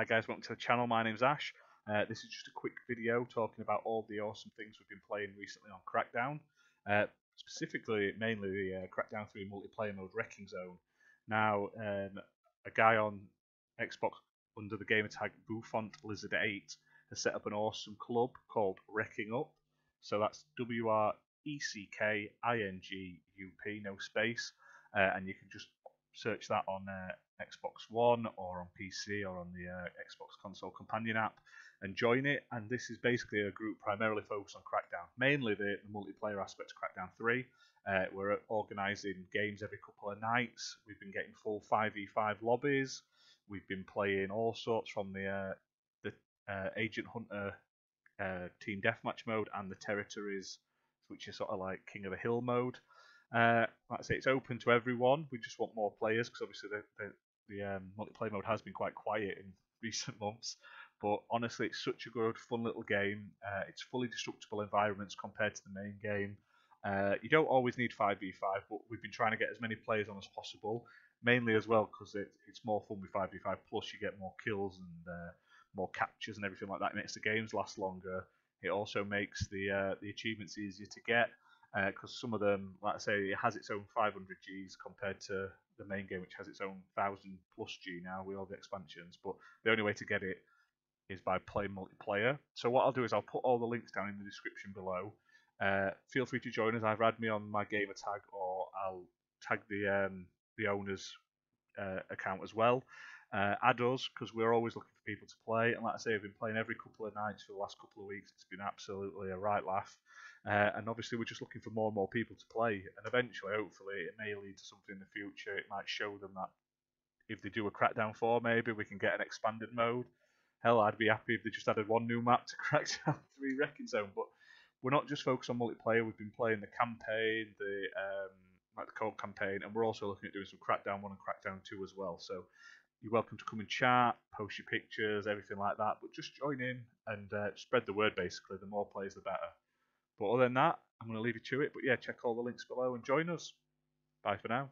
Hi guys, welcome to the channel. My name's Ash. Uh, this is just a quick video talking about all the awesome things we've been playing recently on Crackdown. Uh, specifically, mainly the uh, Crackdown 3 multiplayer mode Wrecking Zone. Now, um, a guy on Xbox under the gamer tag Bouffant Lizard 8 has set up an awesome club called Wrecking Up. So that's W R E C K I N G U P, no space. Uh, and you can just search that on uh, Xbox One or on PC or on the uh, Xbox Console Companion app and join it. And this is basically a group primarily focused on Crackdown, mainly the, the multiplayer aspect of Crackdown 3. Uh, we're organising games every couple of nights. We've been getting full 5v5 lobbies. We've been playing all sorts from the uh, the uh, Agent Hunter uh, Team Deathmatch mode and the Territories, which is sort of like King of the Hill mode. Uh, like I say, it's open to everyone. We just want more players because obviously the, the, the um, multiplayer mode has been quite quiet in recent months. But honestly, it's such a good, fun little game. Uh, it's fully destructible environments compared to the main game. Uh, you don't always need 5v5, but we've been trying to get as many players on as possible. Mainly as well because it, it's more fun with 5v5. Plus, you get more kills and uh, more captures and everything like that. It makes the games last longer. It also makes the uh, the achievements easier to get because uh, some of them, like I say, it has its own 500 Gs compared to the main game, which has its own 1000 plus G now with all the expansions. But the only way to get it is by playing multiplayer. So what I'll do is I'll put all the links down in the description below. Uh, feel free to join us. Either add me on my gamer tag or I'll tag the um, the owner's uh, account as well. Uh, add us because we're always looking for people to play. And like I say, I've been playing every couple of nights for the last couple of weeks. It's been absolutely a right laugh. Uh, and obviously, we're just looking for more and more people to play. And eventually, hopefully, it may lead to something in the future. It might show them that if they do a Crackdown 4, maybe we can get an expanded mode. Hell, I'd be happy if they just added one new map to Crackdown 3 Wrecking Zone. But we're not just focused on multiplayer. We've been playing the campaign, the um, the code campaign, and we're also looking at doing some Crackdown 1 and Crackdown 2 as well. So you're welcome to come and chat, post your pictures, everything like that. But just join in and uh, spread the word. Basically, the more players, the better. But other than that, I'm going to leave you to it. But yeah, check all the links below and join us. Bye for now.